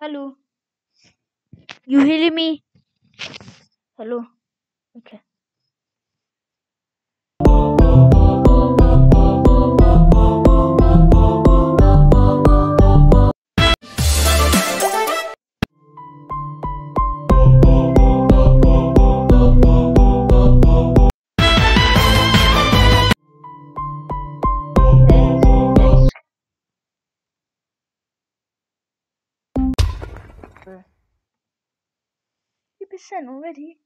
Hello. You hear me? Hello. Okay. 100% already.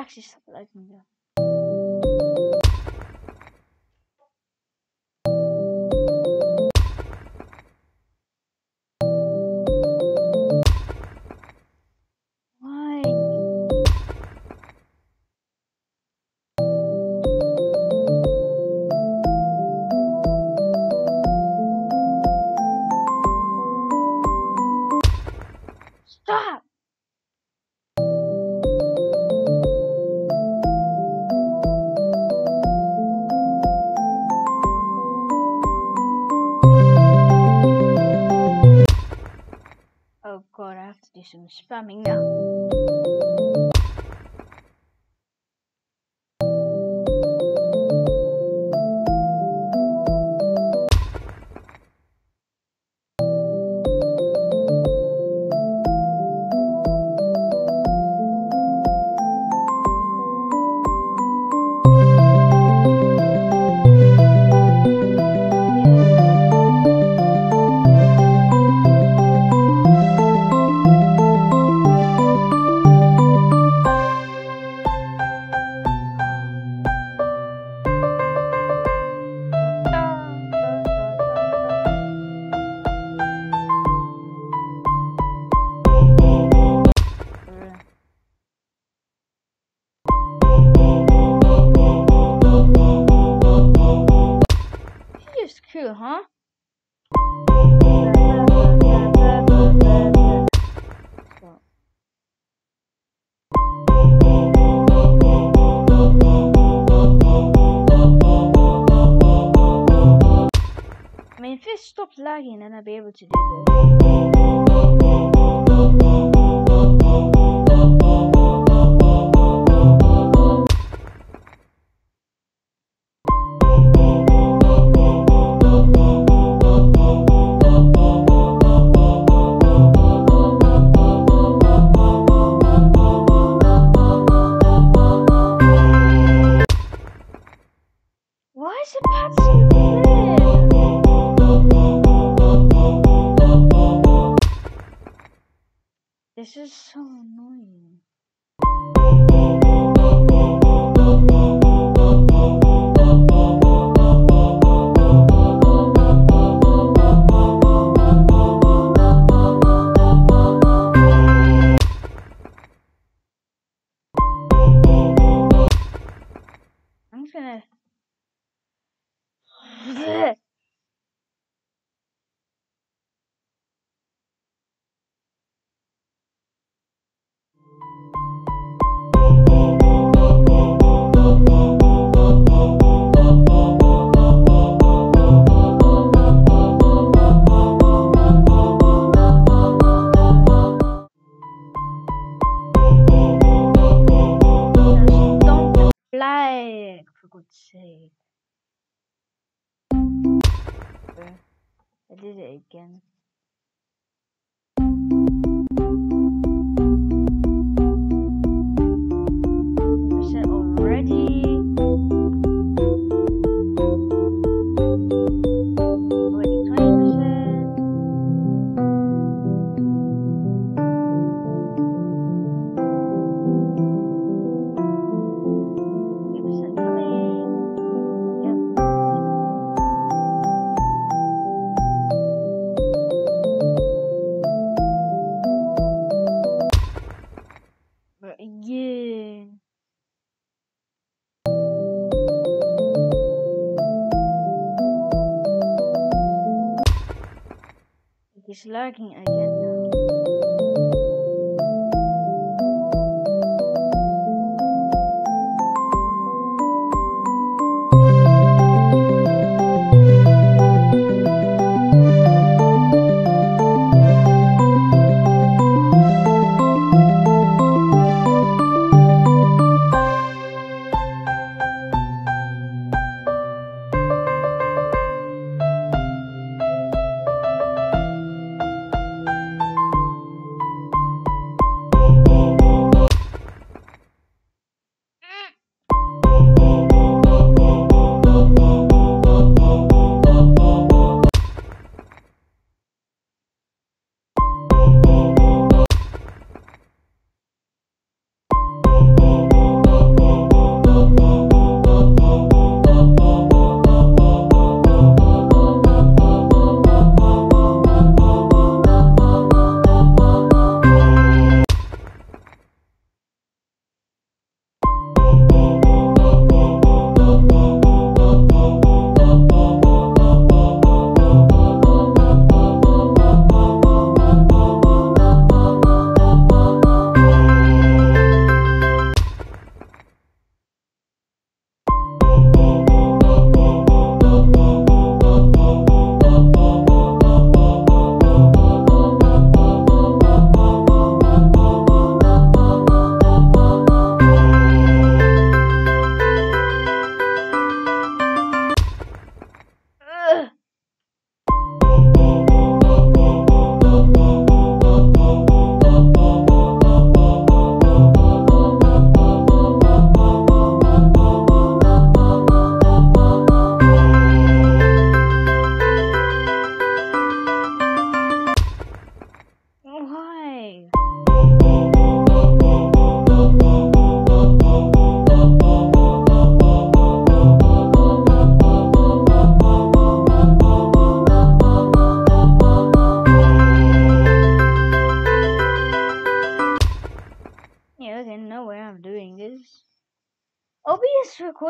actually something like 真的是非明了。that he never be able to do this. I did it again. Lagging again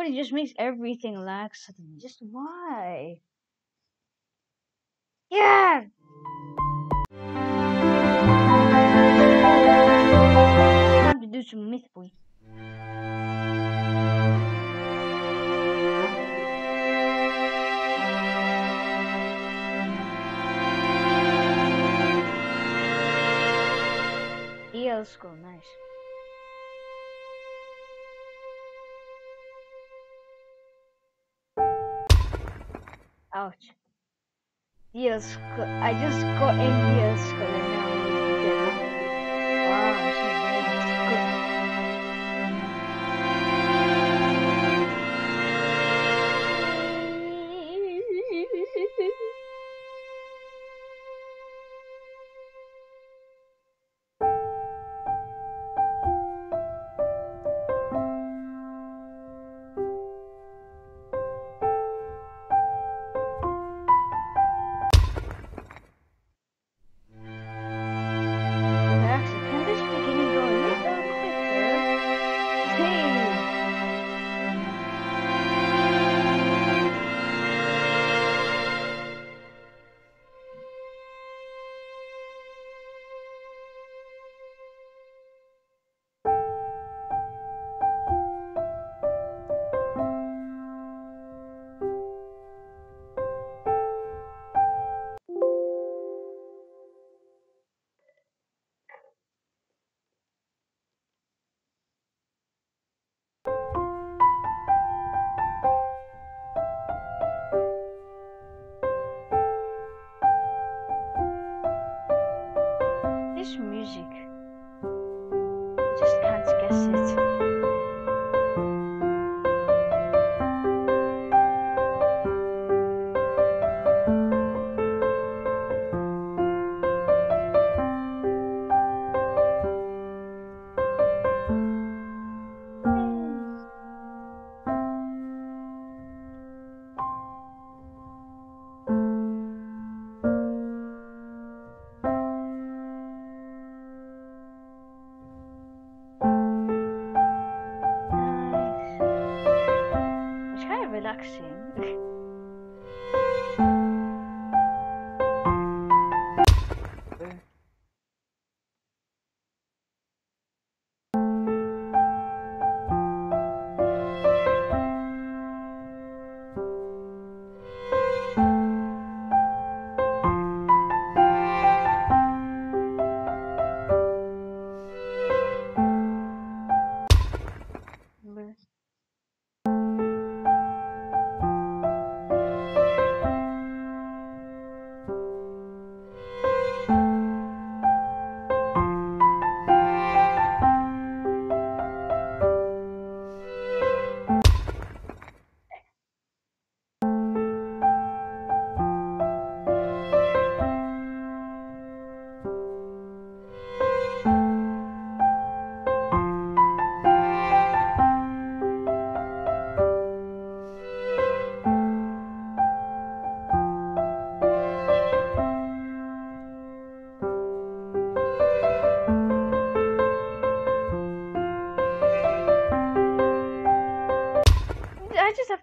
Recording just makes everything lag suddenly. Just why? Yeah! Time to do some myth boy. Ouch. I just got in school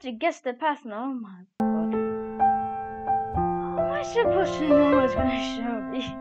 to guess the now. Oh my god. How am I supposed to know what's gonna show me?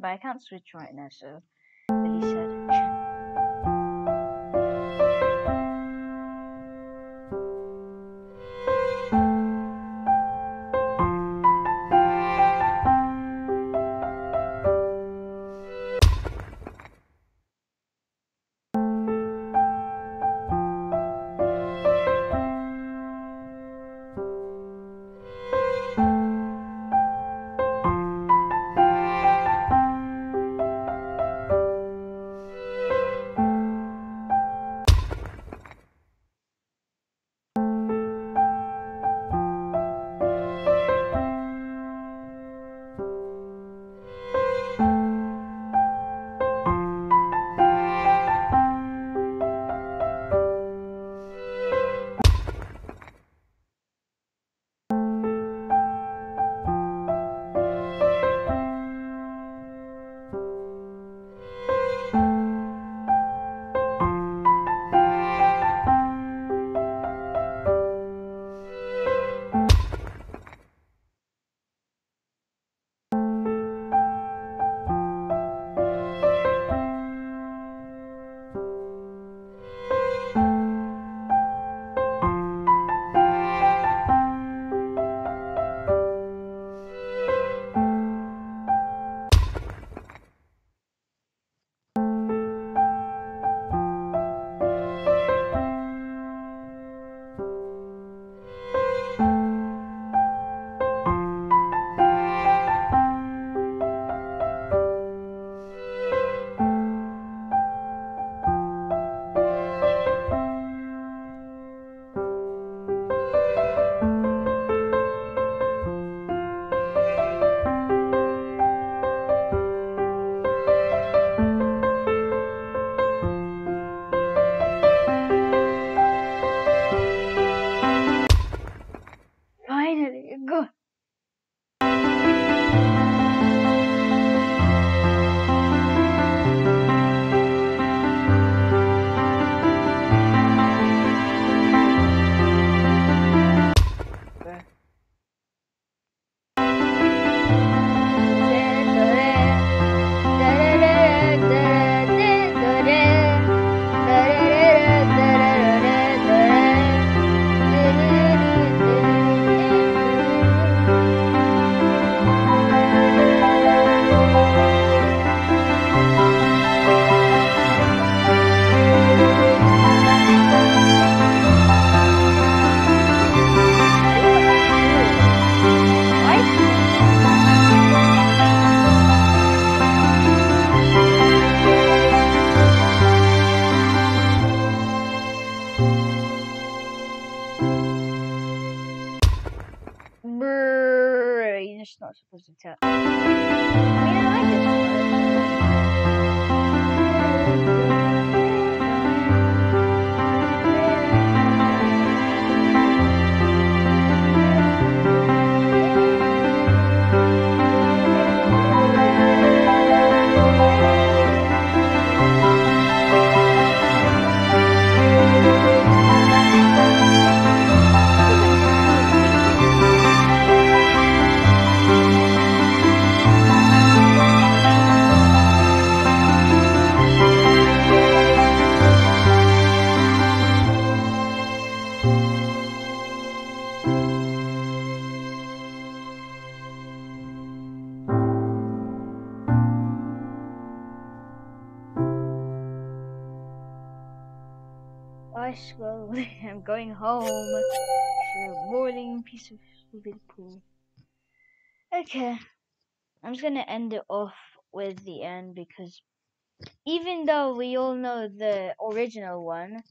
But I can't switch right now, so to going home. Your boring piece of stupid poo. Okay. I'm just gonna end it off with the end because even though we all know the original one,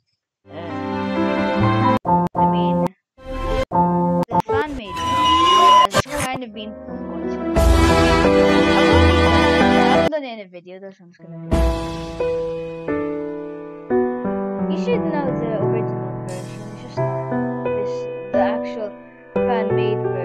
uh, I mean, the fan made has kind of been forgotten. I haven't done it in a video, that's what I'm just gonna. You should know the original this the actual fan made version.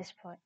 This part.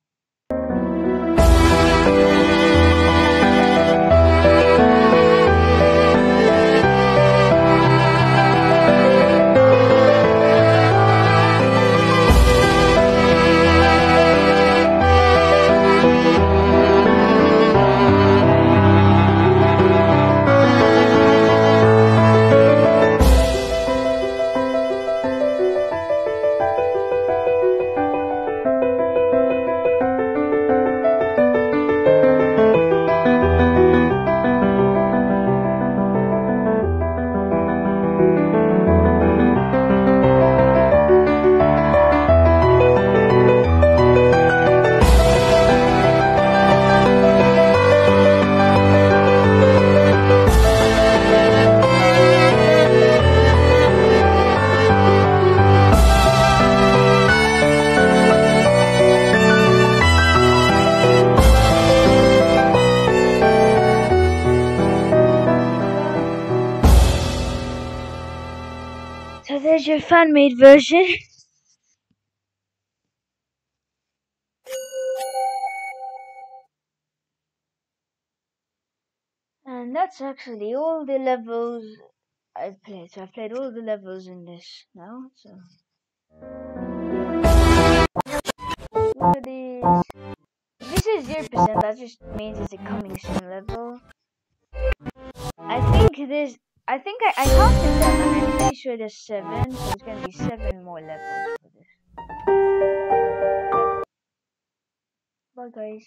So there's your fan made version. And that's actually all the levels I've played. So I've played all the levels in this now. So. This is zero percent. That just means it's a coming soon level. I think this. I think I, I counted them, I'm pretty sure there's seven. So gonna be seven more levels for this. Bye, guys.